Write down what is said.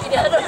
Obrigada.